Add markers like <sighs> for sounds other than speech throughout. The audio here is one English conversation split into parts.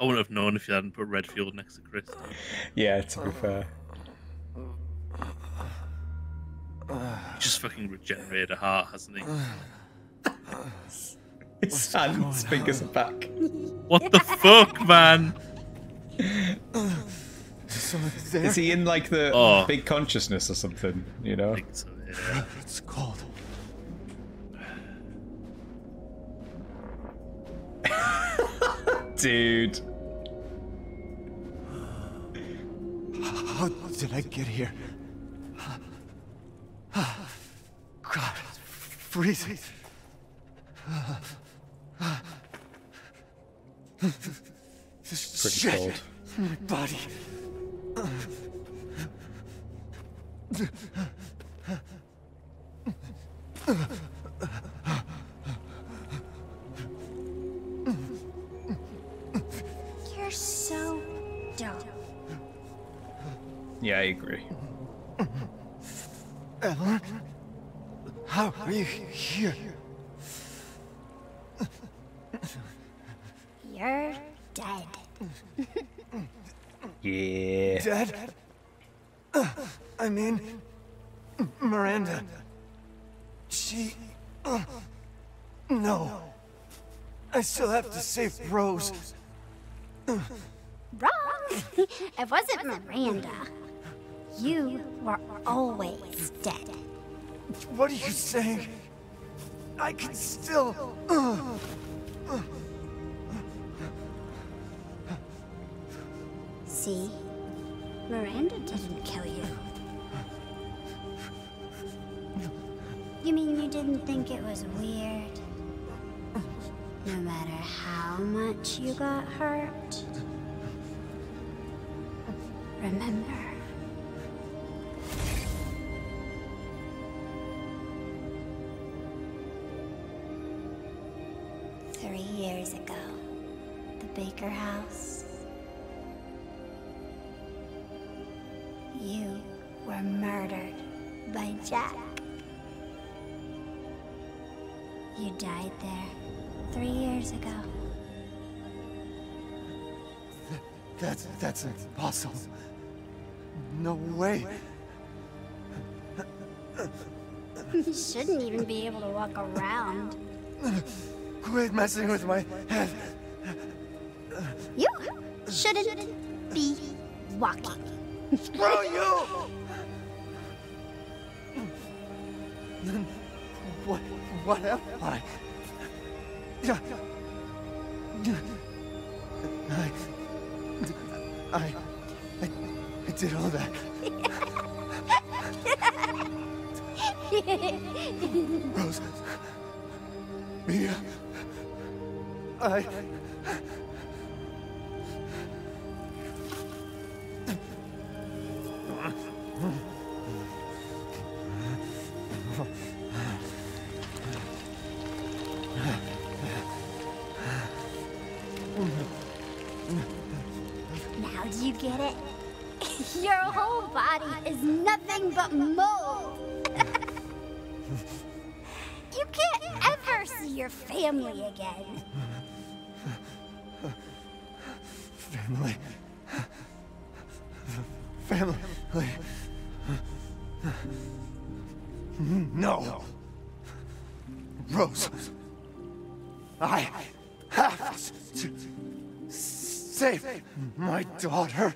I wouldn't have known if you hadn't put Redfield next to Chris. Yeah, to be fair. He just fucking regenerated a heart, hasn't he? <laughs> His hands, fingers are back. What the fuck, man? Is he in like the Oh. big consciousness or something? You know? So, yeah. It's cold. <laughs> Dude. How did I get here? God, it's freezing. This Pretty shit cold. my body. She. uh, no. I still have to save Rose. <laughs> Wrong. it wasn't Miranda. You were always dead. What are you saying? I can still. uh, See? Miranda didn't kill you. You mean you didn't think it was weird? <laughs> No matter how much you got hurt? Remember, You died there three years ago. That's that's impossible. No way. You shouldn't even be able to walk around. Quit messing with my head. You shouldn't be walking. Screw you! What? What am I? I, I, I, I did all that. Rose. Mia. I. daughter.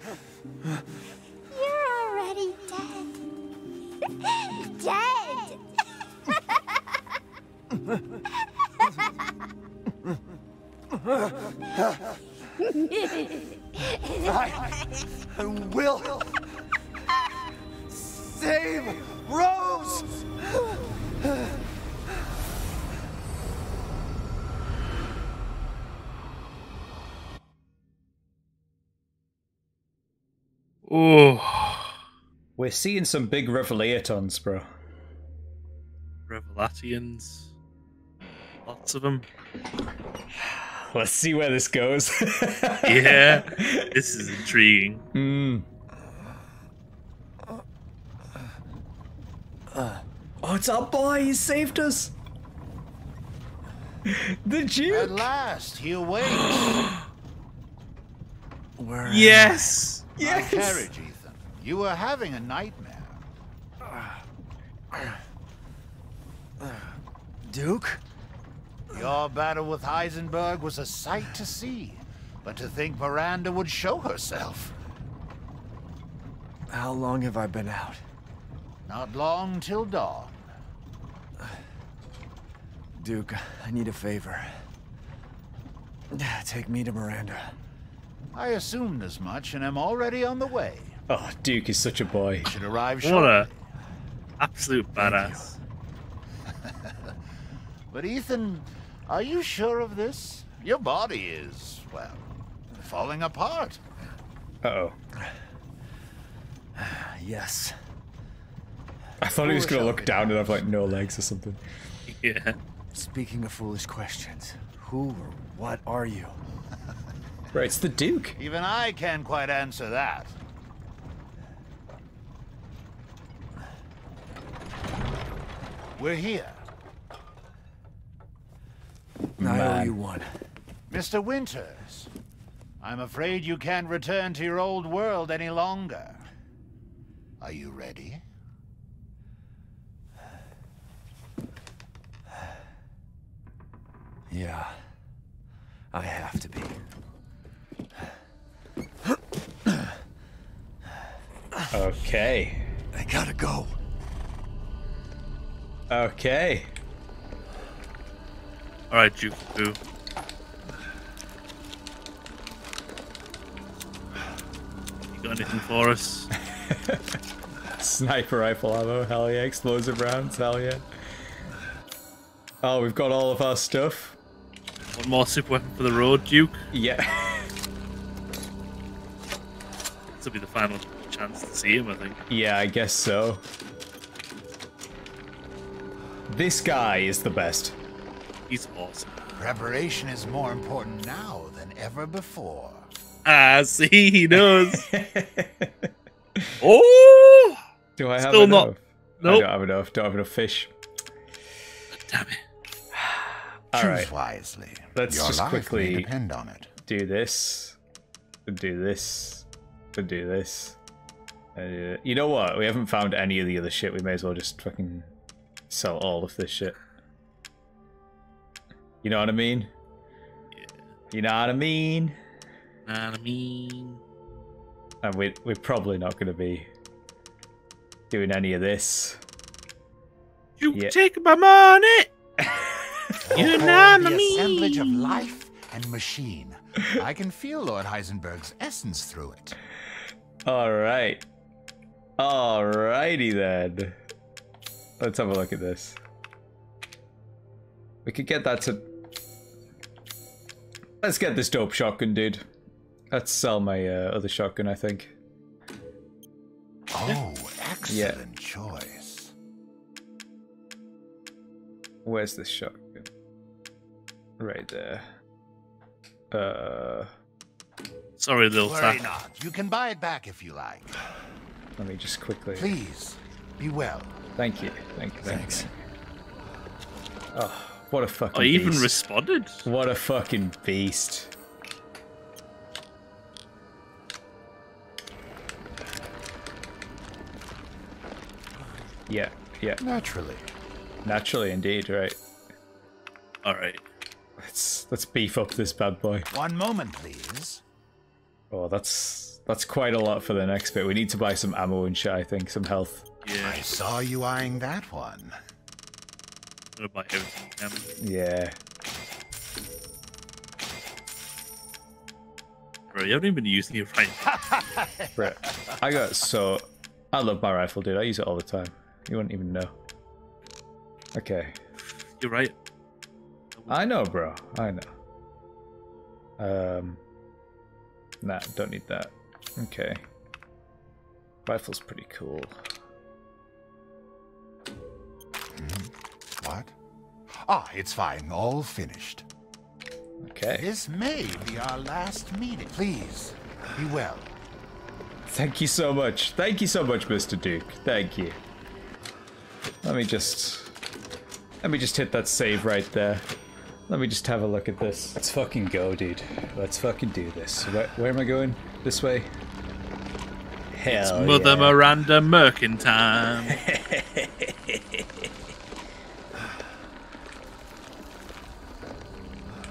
You're already dead. dead. I, I will save Rose. Oh, We're seeing some big revelatons, bro. Revelatians. Lots of them. <sighs> Let's see where this goes. <laughs> Yeah, this is intriguing. Hmm. <sighs> Oh, it's our boy. He saved us. <laughs> The At last, he awakes. <gasps> Where? Yes! My carriage, Ethan. You were having a nightmare. Duke? Your battle with Heisenberg was a sight to see. But to think Miranda would show herself. How long have I been out? Not long till dawn. Duke, I need a favor. Take me to Miranda. I assumed as much and am already on the way. Oh, Duke is such a boy. Should arrive shortly. What a absolute badass. <laughs> But Ethan, are you sure of this? Your body is, well, falling apart. Uh oh. <sighs> Yes. I thought he was gonna look down and have like no legs or something. <laughs> Yeah. Speaking of foolish questions, who or what are you? Right, it's the Duke. Even I can't quite answer that. We're here. I owe you one. Mr. Winters, I'm afraid you can't return to your old world any longer. Are you ready? Yeah. I have to be. Okay. I gotta go. Okay. Alright, Duke. Boo. You got anything for us? <laughs> Sniper rifle ammo, hell yeah. Explosive rounds, hell yeah. Oh, we've got all of our stuff. One more super weapon for the road, Duke. Yeah. This will be the final chance to see him, I think. yeah, I guess so. This guy is the best. He's awesome. Preparation is more important now than ever before. Ah, see, he knows. <laughs> oh! Do I have Still not- enough? I don't have enough. Don't have enough fish. Damn it. All Choose right. wisely. Let's Your just life quickly- depend on it. do this, do this, do this. Uh, you know what? We haven't found any of the other shit. We may as well just fucking sell all of this shit. You know what I mean? You know what I mean? Know what I mean? And we we're probably not going to be doing any of this. You Yeah. take my money! <laughs> You know what I the assemblage of life and machine. I can feel Lord Heisenberg's essence through it. All right, alrighty then. Let's have a look at this. We could get that to. Let's get this dope shotgun, dude. Let's sell my uh, other shotgun, I think. Oh, excellent choice. Where's this shotgun? Right there. Uh, Sorry, little Worry not. You can buy it back if you like. Let me just quickly. Please, be well. Thank you, thank you, thank Thanks. you. Oh, what a fucking. I even responded. What a fucking beast. Yeah, yeah, Naturally. naturally indeed, right. Alright. Let's let's beef up this bad boy. One moment, please. Oh, that's that's quite a lot for the next bit. We need to buy some ammo and shit, I think, some health. Yeah, I saw you eyeing that one. I'm gonna buy everything I. Yeah. Bro, you haven't even been using it right now. <laughs> I got so I love my rifle, dude. I use it all the time. You wouldn't even know. Okay. You're right. I know, bro. I know. Um. Nah, don't need that. Okay. Rifle's pretty cool. What? Ah, it's fine. All finished. Okay. This may be our last meeting. Please, be well. Thank you so much. Thank you so much, Mr. Duke. Thank you. Let me just. Let me just hit that save right there. Let me just have a look at this. Let's fucking go, dude. Let's fucking do this. Where, where am I going? This way? Hell Mother yeah. Miranda Mercantile. <laughs>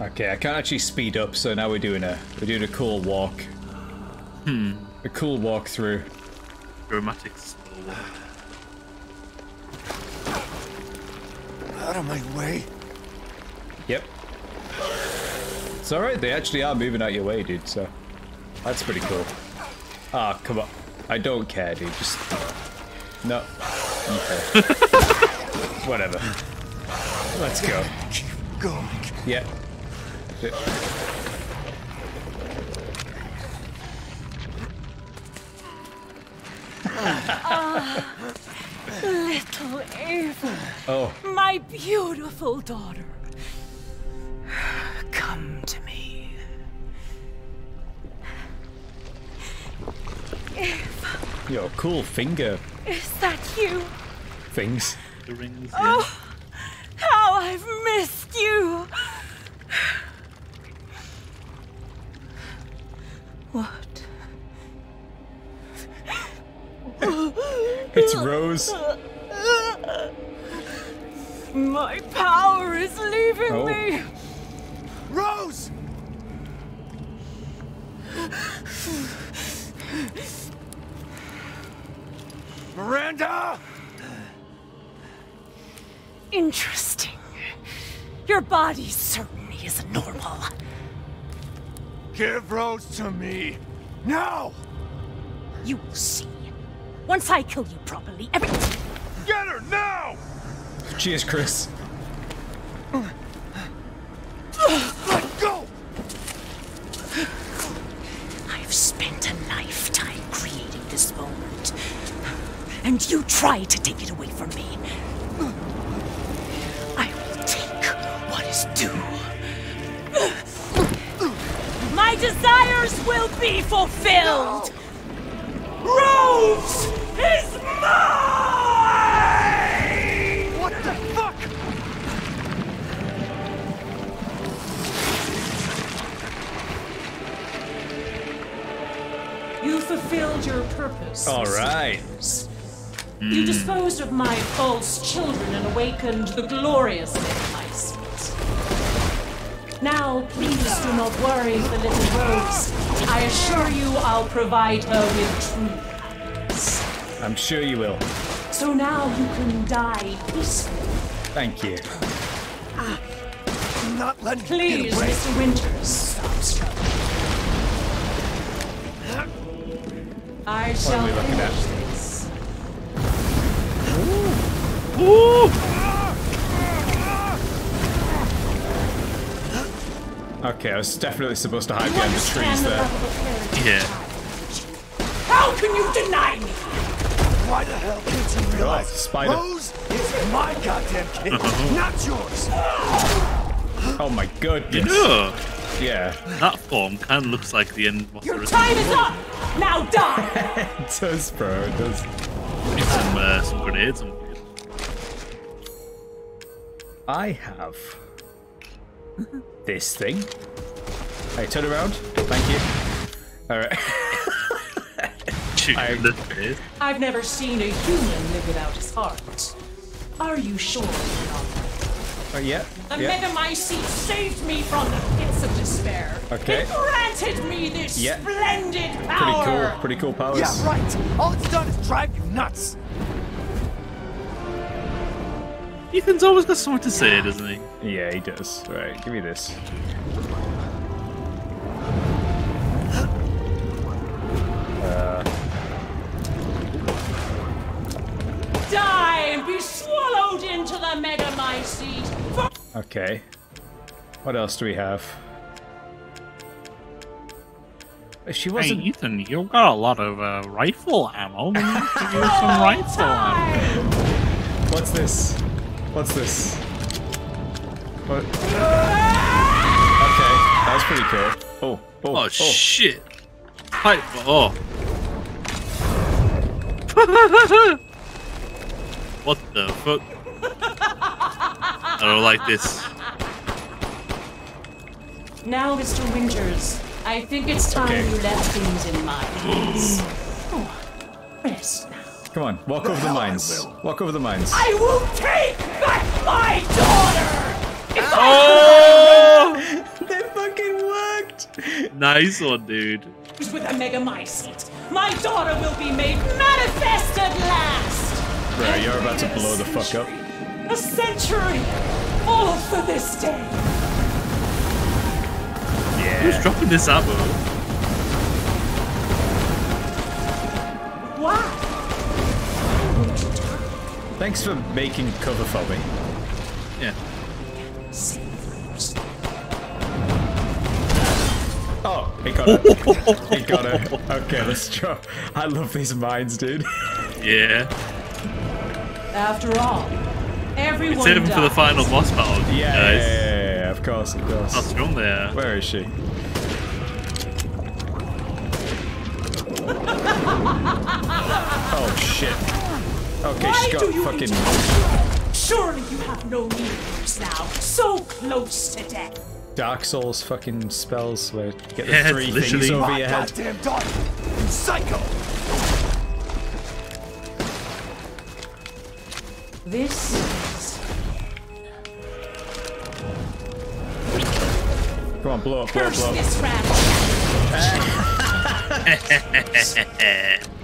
Okay, I can't actually speed up, so now we're doing a we're doing a cool walk. Hmm. A cool walk through. Dramatic slow walk. Out of my way. Yep. It's alright, they actually are moving out your way, dude, so that's pretty cool. Ah, come on. I don't care, dude. Just No. Okay. <laughs> Whatever. Let's go. Keep going. Yeah. D- Little Eva, Oh, my beautiful daughter. Yo, cool finger Is that you? things. The rings, yeah. Oh, how I've missed you. What? It's Rose. My power is leaving Oh. me. Rose! Miranda! Interesting. Your body certainly isn't normal. Give Rose to me. Now! You will see. Once I kill you properly, everything. Get her now! Cheers, Chris. And you try to take it away from me. I will take what is due. My desires will be fulfilled! Rose is mine! What the fuck? You fulfilled your purpose. All right. You disposed of my false children and awakened the glorious Megamycete. Now, please do not worry for little Rose. I assure you I'll provide her with true happiness. I'm sure you will. So now you can die peacefully. Thank you. I'm not letting you Please, get away. Mr. Winters, stop struggling. Ah. I shall we looking at? Okay, I was definitely supposed to hide You behind the trees the there. lovable Yeah. How can you deny me? Why the hell can't you realize? spider. Rose is my goddamn kid, not yours. Oh my goodness. You know, Yeah, that form kind of looks like the end boss. Your of time Resident is up! Now die! <laughs> it does, bro. It does. Need some, uh, some grenades and I have this thing. Hey, turn around. Thank you. All right. <laughs> I- in the face. I've never seen a human live without his heart. Are you sure you're not? Oh, yeah. The Yeah. Megamycete saved me from the pits of despair. Okay. It granted me this Yeah. splendid Pretty cool. Pretty cool powers. Yeah, right. All it's done is drive you nuts. Ethan's always got something to say, doesn't he? Yeah, he does. Right, give me this. Die and be swallowed into the Megamycete. For Okay. What else do we have? She wasn't. Ethan, you've got a lot of uh, rifle ammo. We need to some <laughs> rifle ammo. What's this? What's this? What? Okay, that was pretty cool. Oh, oh, Oh, oh. shit. Pipe. Oh. <laughs> what the fuck? I don't like this. Now, Mr. Winters, I think it's time Okay. you left things in my hands. Oh, rest now. Come on, walk over the mines. Walk over the mines. I will take back my daughter! Oh! <laughs> They fucking worked! nice one, dude. With a Megamycete, my daughter will be made manifest at last! Bro, you're about to blow the fuck up. A century! All for this day! Yeah. Who's dropping this ammo? Why? Thanks for making cover for me. Yeah. Oh, he got it. he got it. Okay, let's drop. I love these mines, dude. Yeah. After all, everyone It's him for the final boss battle, Yeah, yeah, yeah, yeah, yeah, of course, of course. How strong they are. Where is she? <laughs> oh shit. Okay, Why she's do got you fucking. hate Surely you have no needs now. So close to death. Dark Souls fucking spells where you get the Yeah, three things over My your head. goddamn daughter! You psycho! This is Come on, blow up, blow up, blow up. <laughs> <laughs>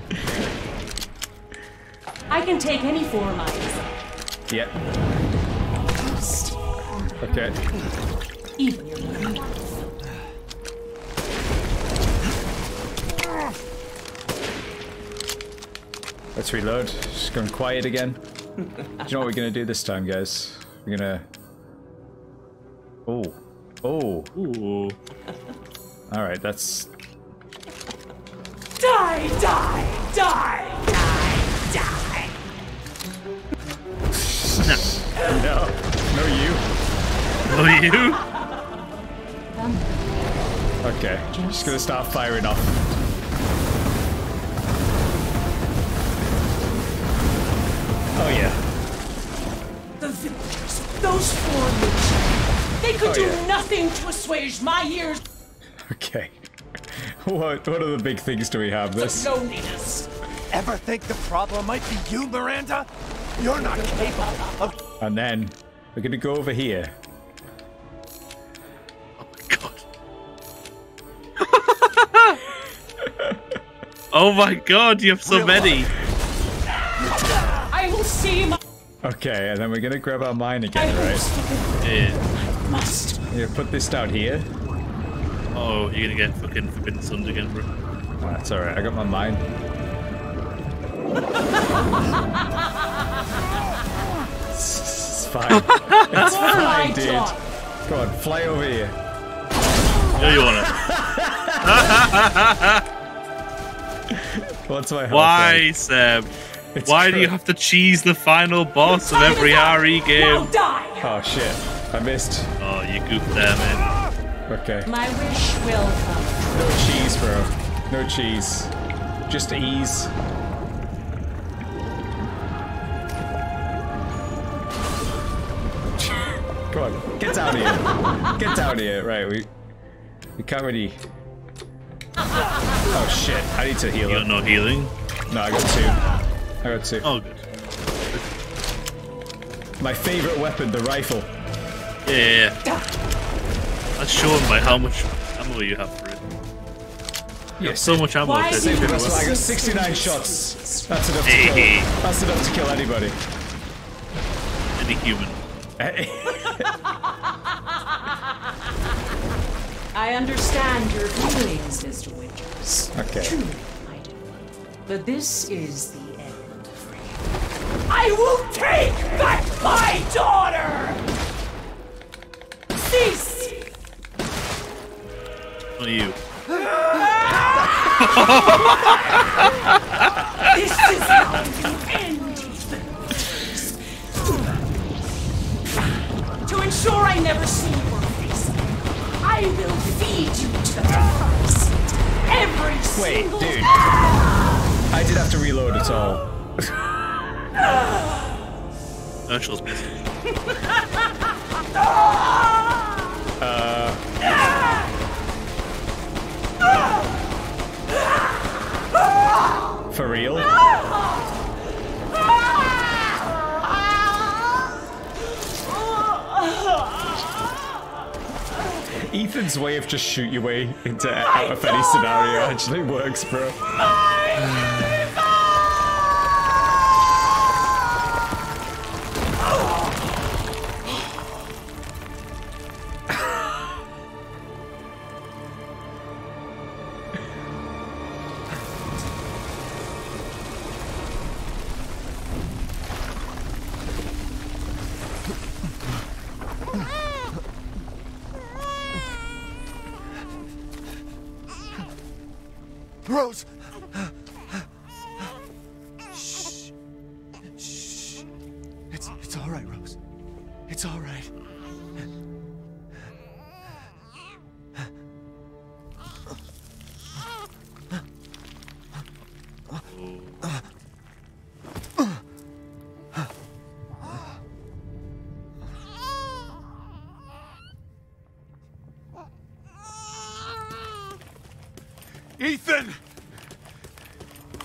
I can take any form I desire. Yeah. Okay. Even your. Let's reload. Just going quiet again. do you know what we're gonna do this time, guys? We're gonna. Oh. Oh. Ooh. Alright, that's. Die, die, die, Oh, you? Okay. Just gonna start firing off. Oh, yeah. The villagers, those four witches, they could Oh, do yeah. nothing to assuage my years Okay. What, what are the big things do we have? of This. loneliness. Ever think the problem might be you, Miranda? You're not capable of And then we're gonna go over here. Oh my god, you have so many. I will see my Okay, and then we're gonna grab our mine again, right? hopes fulfilled. Yeah. Must. Yeah, put this down here. Oh, you're gonna get fucking Forbidden Suns again, bro. Ah, That's alright, I got my mine. It's fine. <laughs> It's My fine, dude. daughter. Come on, fly over here. Yeah, you wanna. <laughs> <laughs> What's my health Why, like? Seb? It's Why do you have to cheese the final boss of every RE Now game? die. Oh shit, I missed. Oh, you goofed there, man. Okay. My wish will come. No cheese, bro. No cheese. Just ease. Come on, get down here. Get down here. Right, we we can't really. Oh shit! I need to heal You up. got no healing? No, I got two. I got two. Oh, good. My favorite weapon, the rifle. Yeah, yeah, yeah. That's shown by how much ammo you have for it. Yes. So much ammo. Why for it. do you- That's why I got 69 <laughs> shots. That's enough to Hey, kill. hey. That's enough to kill anybody. Any human. <laughs> I understand your feelings, Mr. Winters. Okay. Truly, I do. But this is the end for you. I will take back my daughter! Cease! Not you. <laughs> This is not the end, even. To ensure I never see your face, I will feed you to the forest. Every Wait, single dude. I did have to reload it all. <laughs> Urshul's busy. <laughs> Ethan's way of just shoot your way into out of any scenario actually works, bro.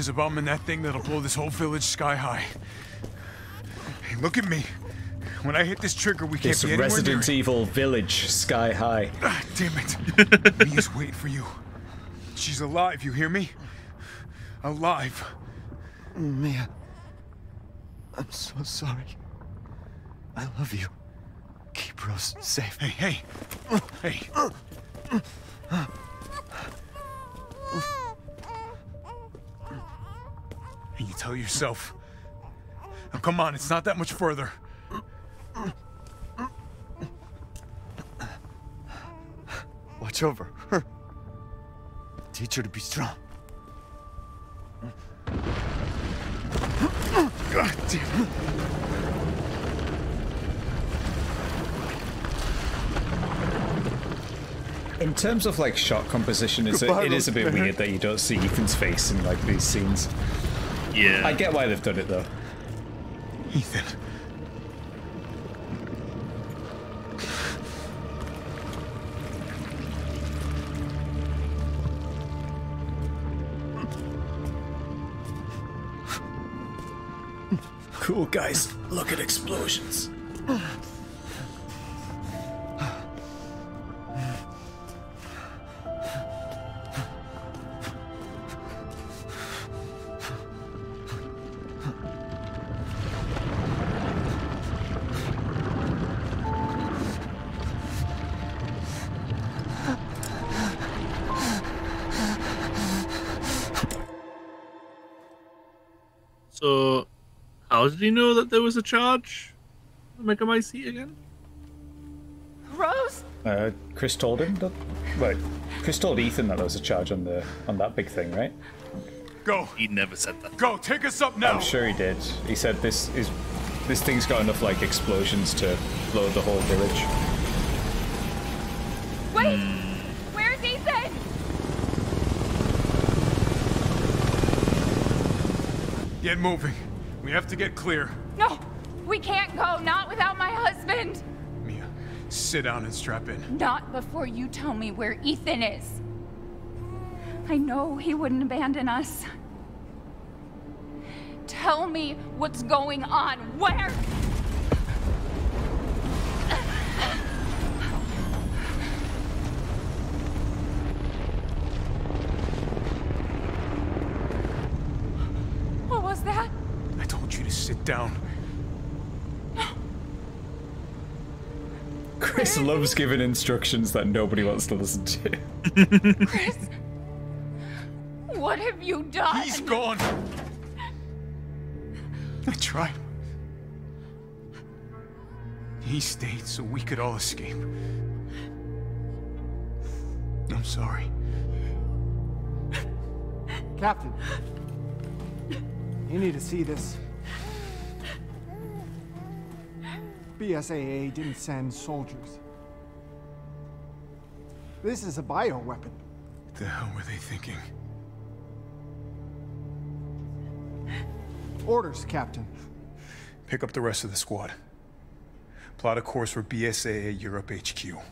There's a bomb in that thing that'll blow this whole village sky high. Hey, look at me. When I hit this trigger, we can't This be anywhere Resident near it. Evil village sky high. Ah, damn it. <laughs> Mia's waiting for you. She's alive, you hear me? Alive. Mia, I'm so sorry. I love you. Keep Rose safe. Hey, hey. Hey. Uh, uh, uh. And you tell yourself. Now, come on, it's not that much further. Watch over her. Teach her to be strong. God damn it. In terms of like shot composition, it's a, it is a bit weird that you don't see Ethan's face in like these scenes. Yeah. I get why they've done it though. Ethan. Cool guys, look at explosions. Ah. How did he know that there was a charge? Make him IC again? Rose? Uh, Chris told him that. Wait, Chris told Ethan that there was a charge on the on that big thing, right? Go. He never said that. Go. Take us up now. I'm sure he did. He said this is this thing's got enough like explosions to blow the whole village. Wait! Where's Ethan? Get moving. We have to get clear. No! We can't go, not without my husband! Mia, sit down and strap in. Not before you tell me where Ethan is. I know he wouldn't abandon us. Tell me what's going on. Where? What was that? I told you to sit down. Chris loves giving instructions that nobody wants to listen to. Chris? What have you done? He's gone. I tried. He stayed so we could all escape. I'm sorry. Captain, you need to see this. BSAA didn't send soldiers. This is a bioweapon. What the hell were they thinking? Orders, Captain. Pick up the rest of the squad. Plot a course for BSAA Europe HQ.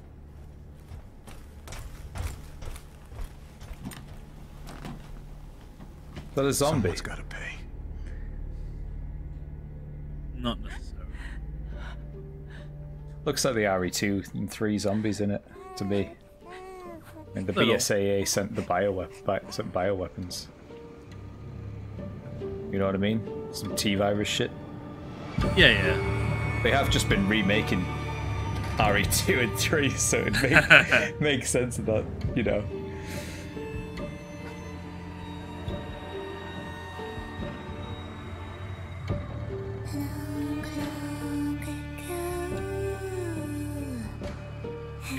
But a zombie. Someone's gotta pay. Looks like the RE2 and three zombies in it to me. And the Little. BSAA sent the bioweapons. Bi sent bioweapons. You know what I mean? Some T-virus shit. Yeah, yeah. They have just been remaking RE2 and 3, so it <laughs> make, makes sense that, you know.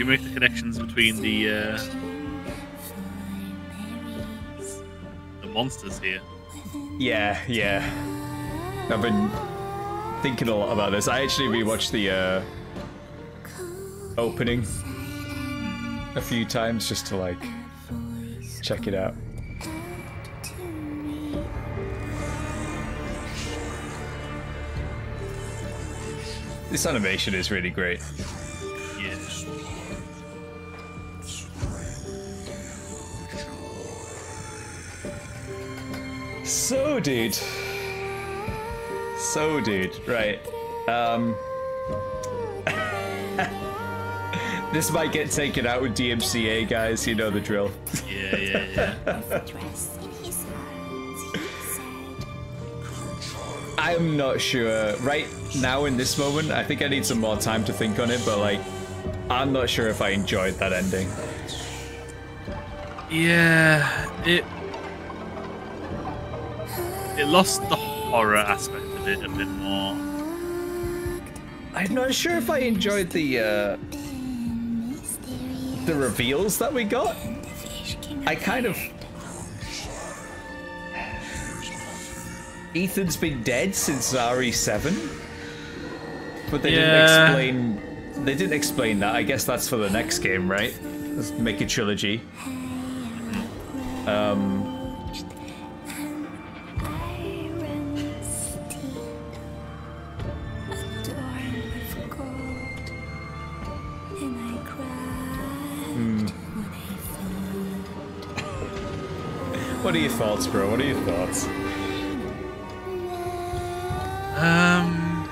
Make the connections between the uh, the monsters here. Yeah, yeah. I've been thinking a lot about this. I actually rewatched the uh, opening a few times just to like check it out. This animation is really great. Yeah. So, dude. So, dude. Right. Um. <laughs> this might get taken out with DMCA, guys. You know the drill. Yeah, yeah, yeah. <laughs> I'm not sure. Right now, in this moment, I think I need some more time to think on it, but like, I'm not sure if I enjoyed that ending. Yeah, it it lost the horror aspect of it a bit more. I'm not sure if I enjoyed the uh, the reveals that we got. I kind of. Ethan's been dead since RE7, but they Yeah. didn't explain. They didn't explain that. I guess that's for the next game, right? Let's make a trilogy. Um. Are your thoughts, bro? What are your thoughts? Um,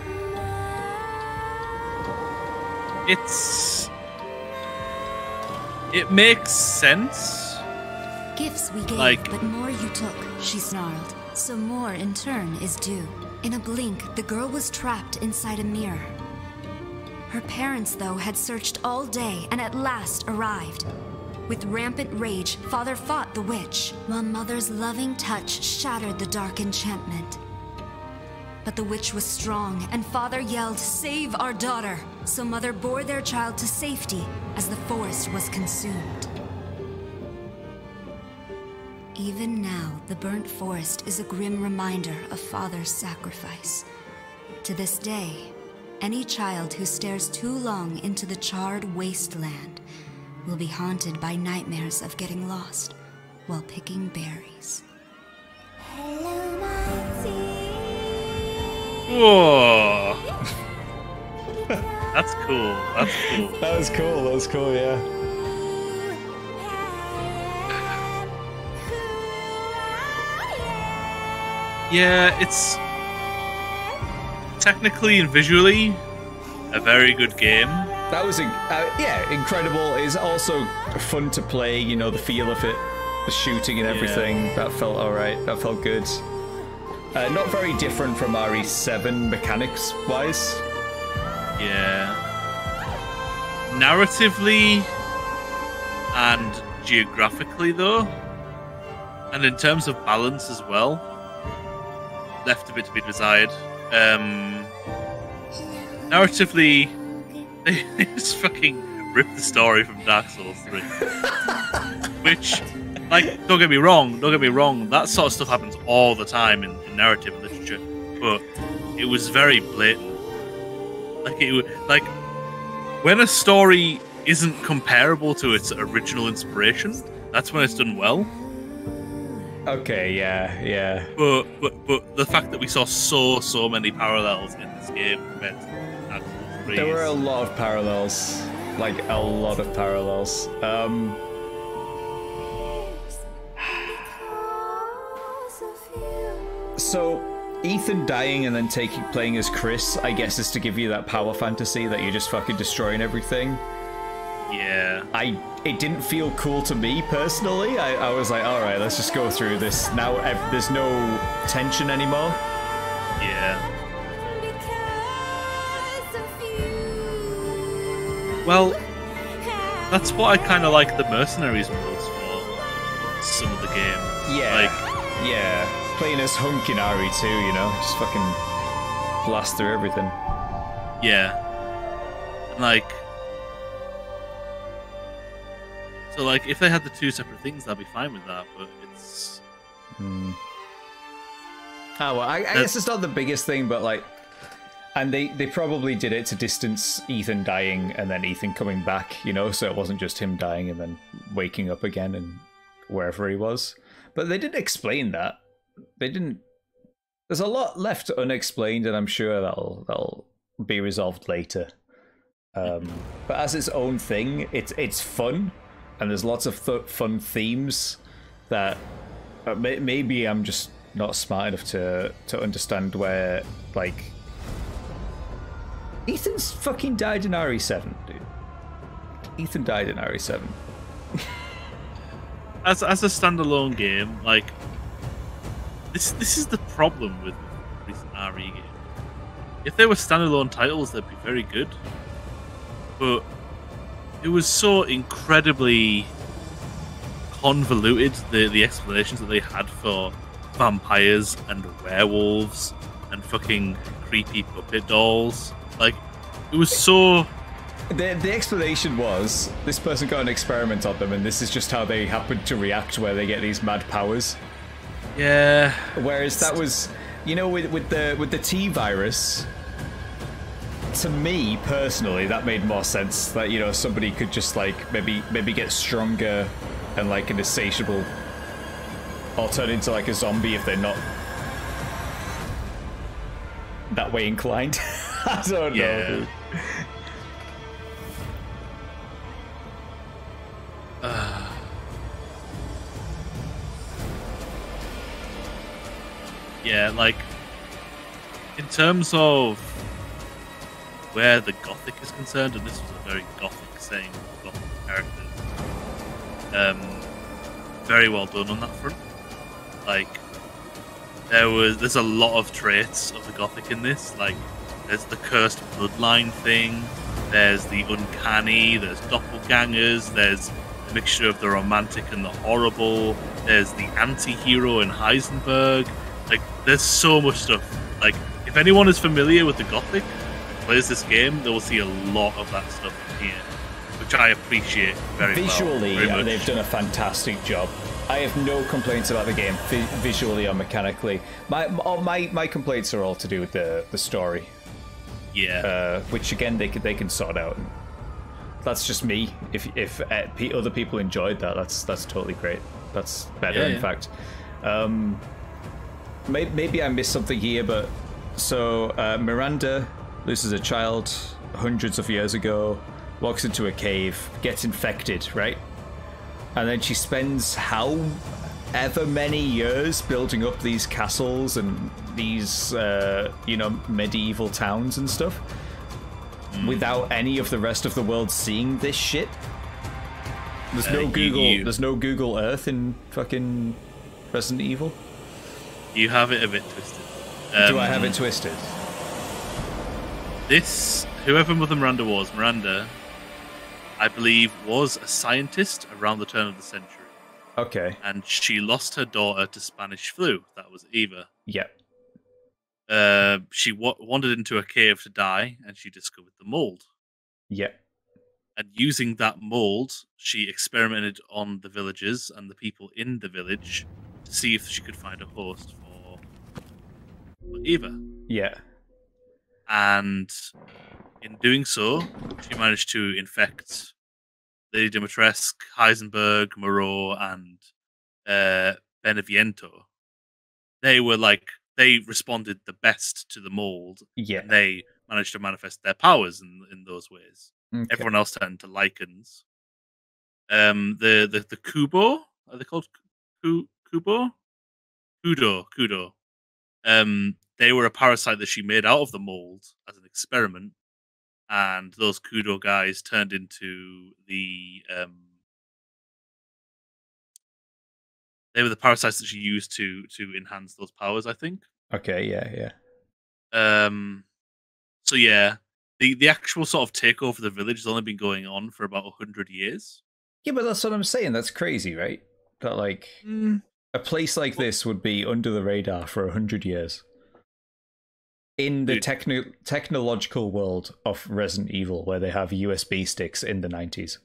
it's it makes sense. Gifts we gave, Like- but more you took, she snarled. So more in turn is due. In a blink, the girl was trapped inside a mirror. Her parents, though, had searched all day and at last arrived. With rampant rage, father fought the witch, while mother's loving touch shattered the dark enchantment. But the witch was strong, and father yelled, Save our daughter! So mother bore their child to safety as the forest was consumed. Even now, the burnt forest is a grim reminder of father's sacrifice. To this day, any child who stares too long into the charred wasteland will be haunted by nightmares of getting lost while picking berries. Whoa, <laughs> that's cool. That's cool. That was cool. That was cool. Yeah. Yeah, it's technically and visually a very good game. That was, uh, yeah, incredible. It's also fun to play. You know, the feel of it, the shooting and everything. That felt all right. That felt good. Uh, not very different from RE7 mechanics wise. Yeah. Narratively and geographically, though, And in terms of balance as well, left a bit to be desired. Um, narratively, they <laughs> just fucking ripped the story from Dark Souls 3. <laughs> Which, like, don't get me wrong, don't get me wrong, that sort of stuff happens all the time in, in narrative literature, but it was very blatant. Like, it wa- like when a story isn't comparable to its original inspiration, that's when it's done well. Okay, yeah, yeah. But but but the fact that we saw so so many parallels in this game compared There were a lot of parallels, like a lot of parallels. Um, so Ethan dying and then taking playing as Chris, I guess, is to give you that power fantasy that you're just fucking destroying everything. Yeah. I it didn't feel cool to me personally. I, I was like, all right, let's just go through this. Now there's no tension anymore. Yeah. Well, that's what I kind of like the mercenaries modes for some of the game. Yeah. Like, yeah. Playing as Hunk in RE2, you know, just fucking blast through everything. yeah. And like, so like if they had the two separate things, I'd be fine with that. But it's Hmm. Oh well, I, I guess it's not the biggest thing, but like, and they they probably did it to distance Ethan dying and then Ethan coming back, you know, so it wasn't just him dying and then waking up again and wherever he was. But they didn't explain that. They didn't. There's a lot left unexplained, and I'm sure that'll that'll be resolved later. Um, but as its own thing, it's it's fun, and there's lots of th- fun themes that uh, may- maybe I'm just not smart enough to to understand where like Ethan's fucking died in RE7, dude. Ethan died in E RE7. <laughs> as as a standalone game, like this this is the problem with recent RE games. If they were standalone titles, they'd be very good. But it was so incredibly convoluted the the explanations that they had for vampires and werewolves and fucking creepy puppet dolls. Like it was so The, the explanation was this person got an experiment on them, and this is just how they happen to react where they get these mad powers. Yeah. Whereas that was, you know, with with the with the T virus. To me personally, that made more sense. That you know somebody could just like maybe maybe get stronger and like an insatiable, or turn into like a zombie if they're not that way inclined. <laughs> <laughs> I don't know. Yeah. dude. Uh, <sighs> yeah, like in terms of where the gothic is concerned, and this was a very gothic with gothic characters. Um, very well done on that front. Like there was, there's a lot of traits of the gothic in this. Like there's the cursed bloodline thing. There's the uncanny. There's doppelgangers. There's a mixture of the romantic and the horrible. There's the anti-hero in Heisenberg. Like, there's so much stuff. Like, if anyone is familiar with the Gothic, plays this game, they will see a lot of that stuff here, which I appreciate very Visually, well. very they've done a fantastic job. I have no complaints about the game, visually or mechanically. My all my my complaints are all to do with the the story. Yeah. Uh, which again they can they can sort out. That's just me. If if uh, pe- other people enjoyed that, that's that's totally great. That's better, Yeah, in yeah. fact. Um, may- maybe I missed something here, but so uh, Miranda loses a child hundreds of years ago, walks into a cave, gets infected, right? And then she spends however many years building up these castles and these, uh, you know, medieval towns and stuff without any of the rest of the world seeing this shit. There's Uh, no Google. you- There's no Google Earth in fucking Resident Evil. You have it a bit twisted. Do I have Um, it twisted? This, whoever Mother Miranda was, Miranda, I believe, was a scientist around the turn of the century. Okay. and she lost her daughter to Spanish flu. That was Eva. Yeah. Uh, she wa- wandered into a cave to die, and she discovered the mold. Yeah. And using that mold, she experimented on the villagers and the people in the village to see if she could find a host for, for Eva. Yeah. And in doing so, she managed to infect Lady Dimitrescu, Heisenberg, Moreau, and uh, Beneviento. They were like they responded the best to the mold. Yeah. And they managed to manifest their powers in in those ways. Okay. Everyone else turned to Lycans. Um, the the the Kubo are they called Ku- Kubo? Kudo Kudo. Um, they were a parasite that she made out of the mold as an experiment, and those Kudo guys turned into the um. They were the parasites that she used to to enhance those powers. I think. Okay. Yeah. Yeah. Um, so yeah, the the actual sort of takeover of the village has only been going on for about hundred years. Yeah, but that's what I'm saying. That's crazy, right? That like Mm. a place like this would be under the radar for a hundred years. In the techno- technological world of Resident Evil, where they have USB sticks in the 90s.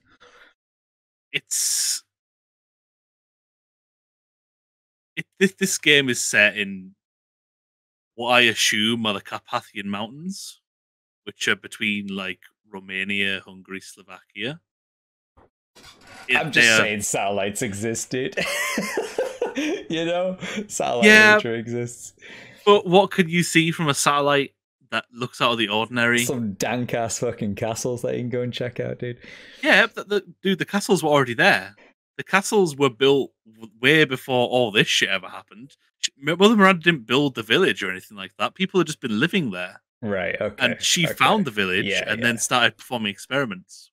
It's it this this game is set in what I assume are the Carpathian Mountains, which are between like Romania, Hungary, Slovakia. It- I'm just are- saying satellites existed. <laughs> you know? Satellite Yeah. imagery exists. But what could you see from a satellite that looks out of the ordinary? Some dank ass fucking castles that you can go and check out, dude. Yeah, the, the, dude, the castles were already there. The castles were built way before all this shit ever happened. Mother Miranda didn't build the village or anything like that. People had just been living there, Right, okay. and she okay. found the village Yeah, and yeah. then started performing experiments.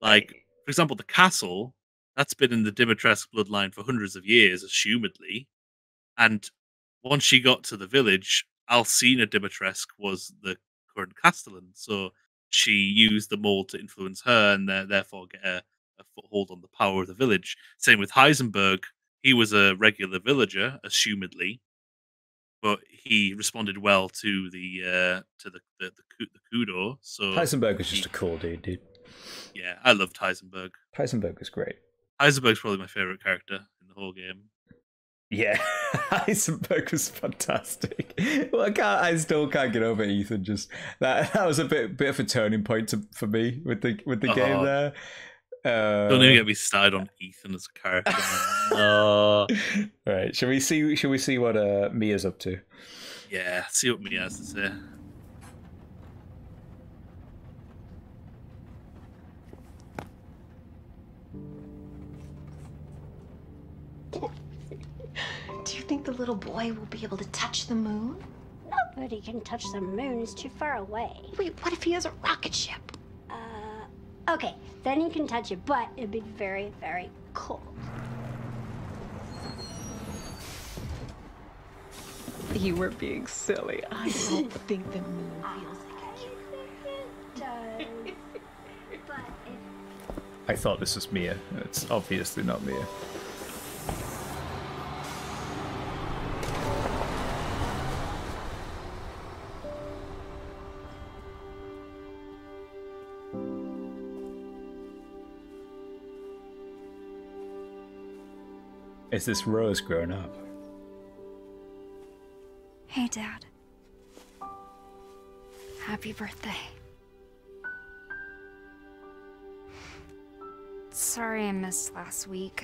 Like, for example, the castle that's been in the Dimitrescu bloodline for hundreds of years, assumedly. And once she got to the village, Alcina Dimitrescu was the current castellan. So she used the mold to influence her and therefore get a, a foothold on the power of the village. Same with Heisenberg. He was a regular villager, assumedly, but he responded well to the uh, to the the, the, the kudo. So Heisenberg was just a cool dude, dude. yeah, I loved Heisenberg. Heisenberg was great. Heisenberg's probably my favorite character in the whole game. Yeah, <laughs> Heisenberg was fantastic. Well, I can't. I still can't get over Ethan. Just that that was a bit bit of a turning point to, for me with the with the game there. Uh, Don't even get me started on Ethan as a character. <laughs> Uh, right. Shall we see? Shall we see what uh, Mia's up to? yeah, see what Mia has to say. Do you think the little boy will be able to touch the moon? Nobody can touch the moon. It's too far away. Wait, what if he has a rocket ship? Okay, then you can touch it, but it'd be very, very cold. You were being silly. I <laughs> don't think the moon feels like It does. but if I thought this was Mia. It's obviously not Mia. This Rose grown up? Hey, Dad. Happy birthday. Sorry I missed last week.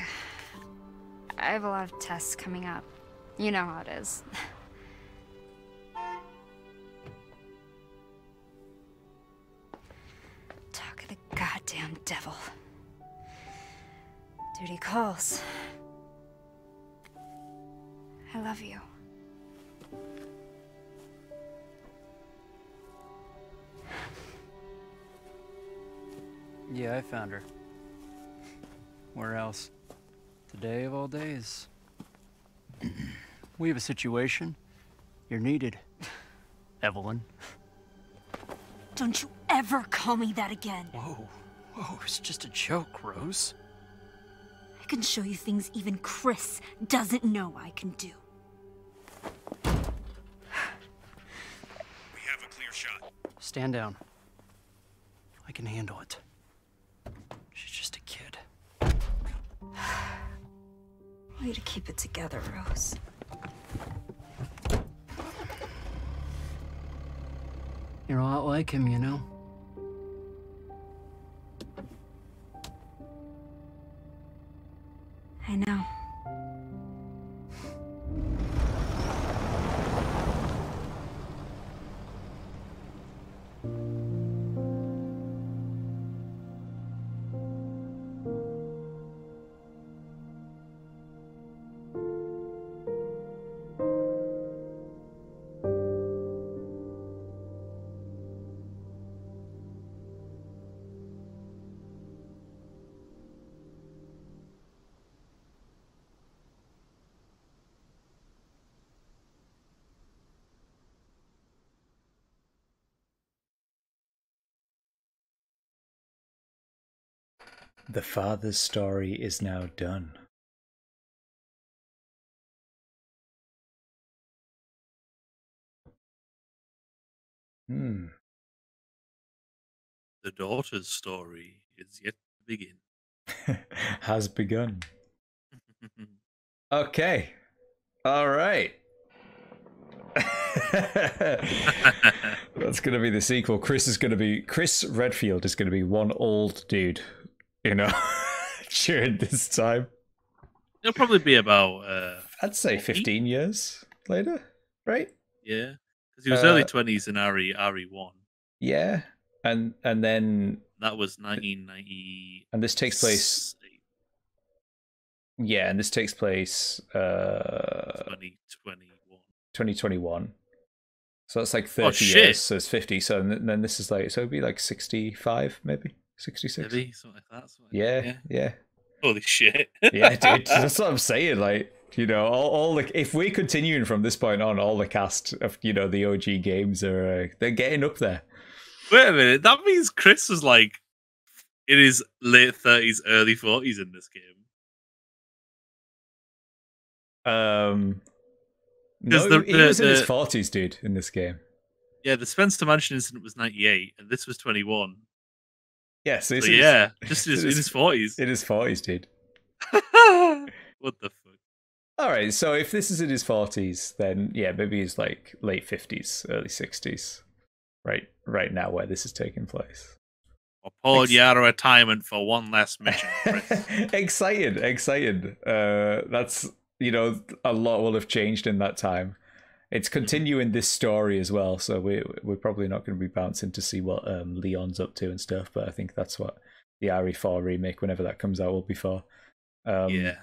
I have a lot of tests coming up. You know how it is. Talk of the goddamn devil. Duty calls. I love you. Yeah, I found her. Where else? Today of all days. we have a situation. You're needed. Eveline. Don't you ever call me that again. Whoa. Whoa, it's just a joke, Rose. I can show you things even Chris doesn't know I can do. Stand down. I can handle it. She's just a kid. <sighs> Way to keep it together, Rose. You're a lot like him, you know? The father's story is now done. Hmm. The daughter's story is yet to begin. <laughs> Has begun. <laughs> Okay. All right. <laughs> That's going to be the sequel. Chris is going to be Chris Redfield is going to be one old dude, you know, <laughs> during this time. It'll probably be about uh, I'd say 15 years later, right? yeah, because he was Uh, early twenties in RE RE one. Yeah. And and then That was nineteen ninety. and this takes place Yeah, and this takes place uh 2021. 2021. So that's like 30 Oh, shit. years, so it's 50. So then this is like so it'd be like 65 maybe, 66. Maybe something like that. something like Yeah, that, yeah. Holy shit! yeah, dude. <laughs> That's what I'm saying. Like, you know, all, all the if we're continuing from this point on, all the cast of you know the OG games are uh, they're getting up there. Wait a minute. That means Chris was like in his late thirties, early forties in this game. Um, no, the- he was in his forties, dude, in this game. Yeah, the Spencer Mansion incident was ninety eight, and this was twenty one. Yes, So <laughs> this is- yeah, just in his, it in his forties. In his forties, dude. <laughs> What the fuck? All right, so if this is in his forties, then yeah, maybe he's like late fifties, early sixties, right? Right now, where this is taking place. Poured you out of retirement for one last mission. <laughs> excited, excited. Uh, that's you know a lot will have changed in that time. It's continuing this story as well, so we we're probably not going to be bouncing to see what um, Leon's up to and stuff. But I think that's what the RE4 remake, whenever that comes out, will be for. Um, yeah.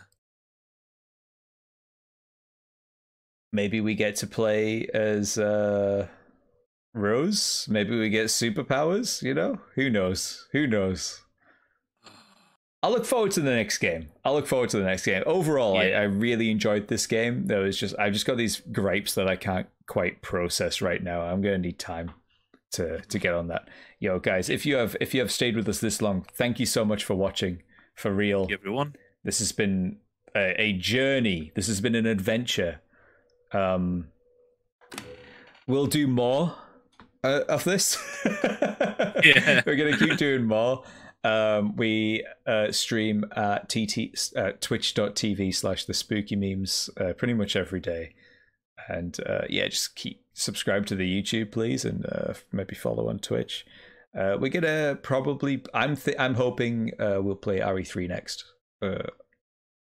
Maybe we get to play as uh, Rose. Maybe we get superpowers. You know, who knows? Who knows? I look forward to the next game. I look forward to the next game. Overall, I, I really enjoyed this game. There was just I've just got these gripes that I can't quite process right now. I'm gonna need time to to get on that. Yo, guys, if you have if you have stayed with us this long, thank you so much for watching. For real, everyone. This has been a, a journey. This has been an adventure. Um, we'll do more uh, of this. <laughs> Yeah. we're gonna keep doing more. Um, we uh, stream at tt uh, twitch.tv slash the spooky memes uh, pretty much every day. And uh, yeah, just keep subscribe to the YouTube, please, and uh, maybe follow on Twitch. Uh, we're gonna probably. I'm th- I'm hoping uh, we'll play RE3 next. Uh,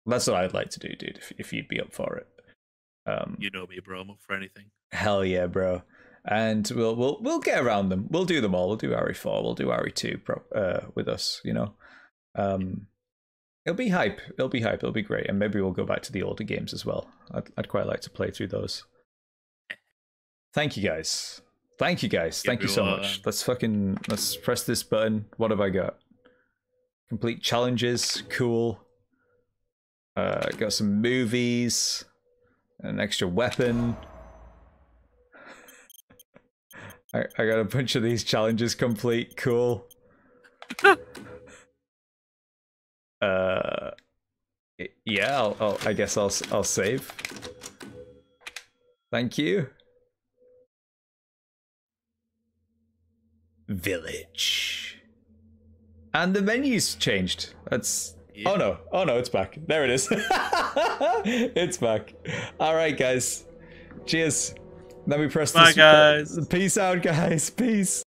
that's what I'd like to do, dude. If if you'd be up for it. Um, You know me, bro. I'm up for anything. Hell yeah, bro. And we'll we'll we'll get around them. We'll do them all. We'll do RE four. We'll do RE two pro, uh, with us. You know, um, it'll be hype. It'll be hype. It'll be great. And maybe we'll go back to the older games as well. I'd I'd quite like to play through those. Thank you guys. Thank you guys. Thank you so much. Let's fucking let's press this button. What have I got? Complete challenges. Cool. Uh, got some movies. An extra weapon. I, I got a bunch of these challenges complete. Cool. <laughs> uh, Yeah, I'll, I'll, I guess I'll, I'll save. Thank you. Village. And the menu's changed. That's. Oh no. Oh no, it's back. There it is. <laughs> it's back. Alright, guys. Cheers. Let me press Bye, this. guys. Peace out, guys. Peace.